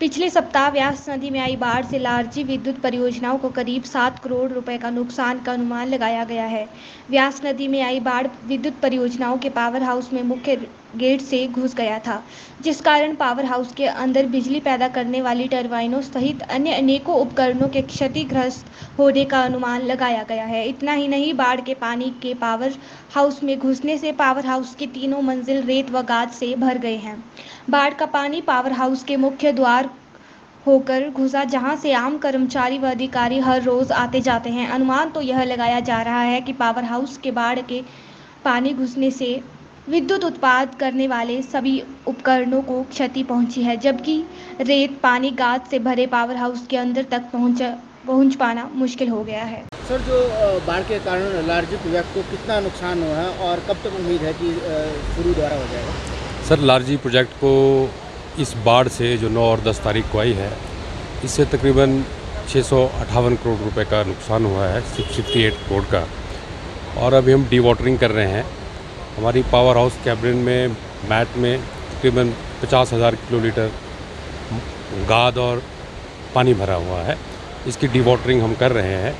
पिछले सप्ताह व्यास नदी में आई बाढ़ से लार्जी विद्युत परियोजनाओं को करीब सात करोड़ रुपए का नुकसान का अनुमान लगाया गया है। व्यास नदी में आई बाढ़ विद्युत परियोजनाओं के पावर हाउस में मुख्य गेट से घुस गया था, जिस कारण पावर हाउस के अंदर बिजली पैदा करने वाली टर्बाइनों सहित अन्य अनेकों उपकरणों के क्षतिग्रस्त होने का अनुमान लगाया गया है। इतना ही नहीं, बाढ़ के पानी के पावर हाउस में घुसने से पावर हाउस के तीनों मंजिल रेत व गाद से भर गए हैं। बाढ़ का पानी पावर हाउस के मुख्य द्वार होकर घुसा, जहाँ से आम कर्मचारी व अधिकारी हर रोज आते जाते हैं। अनुमान तो यह लगाया जा रहा है कि पावर हाउस के बाढ़ के पानी घुसने से विद्युत उत्पाद करने वाले सभी उपकरणों को क्षति पहुँची है, जबकि रेत, पानी, गाद से भरे पावर हाउस के अंदर तक पहुँच पहुँच पाना मुश्किल हो गया है। सर, जो बाढ़ के कारण लार्जिक व्यक्त को कितना नुकसान हुआ है और कब तक उम्मीद है कि शुरू दोबारा हो जाएगा? सर, लार्जी प्रोजेक्ट को इस बाढ़ से जो 9 और 10 तारीख को आई है, इससे तकरीबन छः सौ अठावन करोड़ रुपए का नुकसान हुआ है, सिक्सटी एट करोड़ का। और अभी हम डी वाटरिंग कर रहे हैं। हमारी पावर हाउस कैबिन में, मैट में तकरीबन पचास हज़ार किलोलीटर गाद और पानी भरा हुआ है। इसकी डी वाटरिंग हम कर रहे हैं।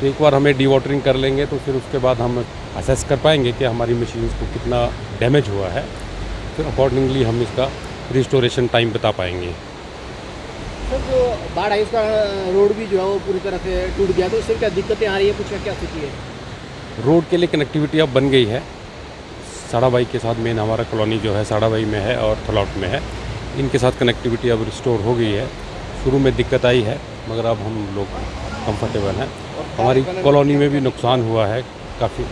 तो एक बार हमें डी वाटरिंग कर लेंगे तो फिर उसके बाद हम असेस कर पाएँगे कि हमारी मशीन को कितना डैमेज हुआ है। फिर अकॉर्डिंगली हम इसका रिस्टोरेशन टाइम बता पाएँगे। सर जो बाढ़ आई उसका रोड भी जो है वो पूरी तरह से टूट गया तो इससे क्या दिक्कतें आ रही है? कुछ क्या स्थिति है? रोड के लिए कनेक्टिविटी अब बन गई है। साड़ाबाई के साथ मेन हमारा कॉलोनी जो है साड़ाबाई में है और थलौट में है। इनके साथ कनेक्टिविटी अब रिस्टोर हो गई है। शुरू में दिक्कत आई है मगर अब हम लोग कंफर्टेबल हैं। हमारी कॉलोनी में भी नुकसान हुआ है काफ़ी।